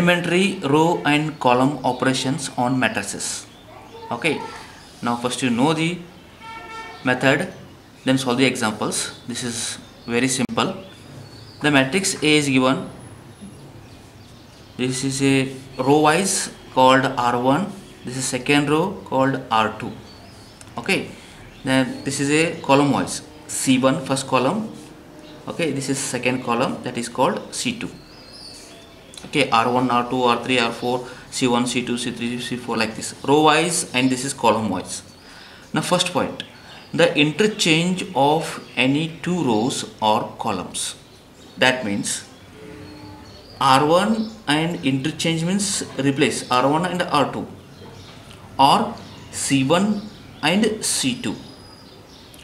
elementary row and column operations on matrices. Okay. Now first you know the method then solve the examples. This is very simple. The matrix A is given. This is a row wise called R1 this is second row called R2 okay. Then this is a column wise. C1 first column. Okay. This is second column. That is called C2 okay R1 R2 R3 R4 C1 C2 C3 C4 like this. Row wise and this is column wise. Now first point. The interchange of any two rows or columns. That means R1 and interchange means replace R1 and R2 or C1 and C2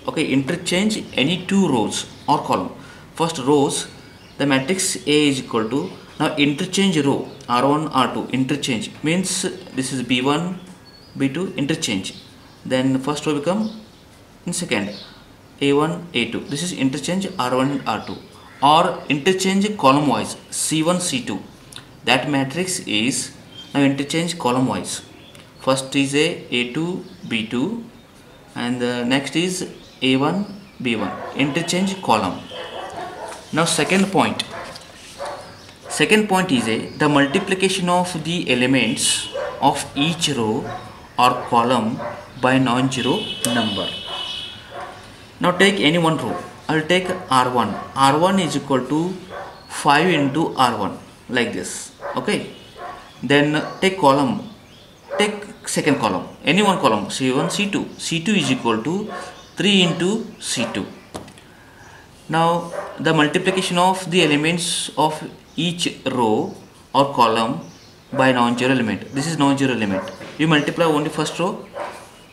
okay interchange any two rows or column. First rows the matrix A is equal to now interchange row R1 R2 interchange means this is B1 B2 interchange. Then first row become in second A1 A2 this is interchange R1 and R2 or interchange column wise C1 C2 that matrix is now interchange column wise. First is a A2 B2 and the next is A1 B1 interchange column. Now second point second point is a the multiplication of the elements of each row or column by non-zero number. Now take any one row. I'll take R1 R1 is equal to 5 into R1 like this okay? Then take column. Take second column. Any one column C1 C2 C2 is equal to 3 into C2 now the multiplication of the elements of each row or column by non-zero element this is non-zero element we multiply only first row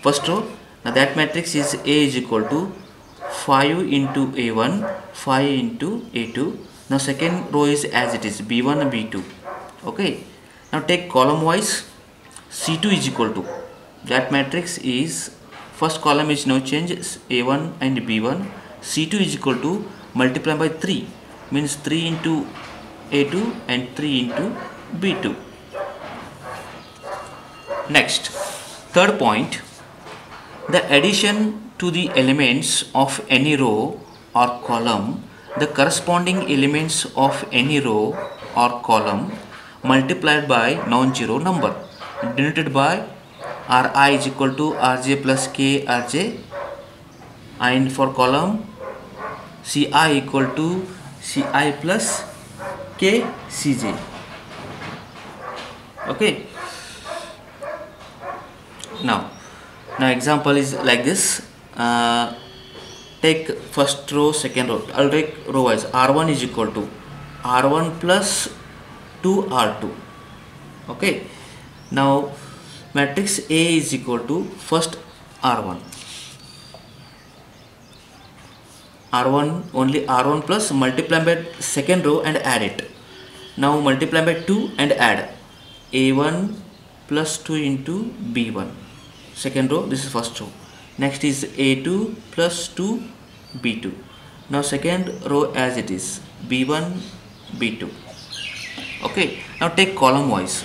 first row. Now that matrix is A is equal to 5 into A1 5 into A2 now second row is as it is B1 and B2 okay. Now take column wise C2 is equal to. That matrix is first column is no change A1 and B1 C2 is equal to multiply by 3 means 3 into A2 and 3 into B2 next third point the addition to the elements of any row or column the corresponding elements of any row or column multiplied by non-zero number denoted by Ri is equal to Rj plus K Rj. And for column Ci equal to Ci plus K Cj okay. Now now example is like this. Uh, take first row second row. I'll take row wise. R1 is equal to R1 plus 2 R2 okay. Now matrix A is equal to first R1 R1 only R1 plus multiply by second row and add it now multiply by 2 and add A1 plus 2 into B1 second row this is first row. Next is A2 plus 2 B2 now second row as it is B1 B2 okay now take column wise.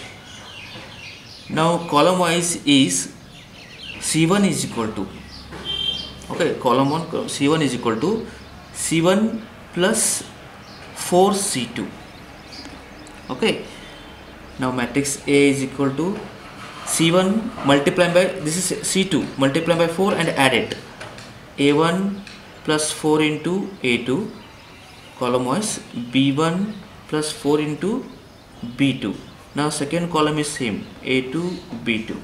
Now column wise is C1 is equal to okay column 1 C1 is equal to C1 plus 4 C2 okay. Now matrix A is equal to C1 multiply by this is C2 multiply by 4 and add it. A1 plus 4 into A2 column wise B1 plus 4 into B2 now second column is same A2 B2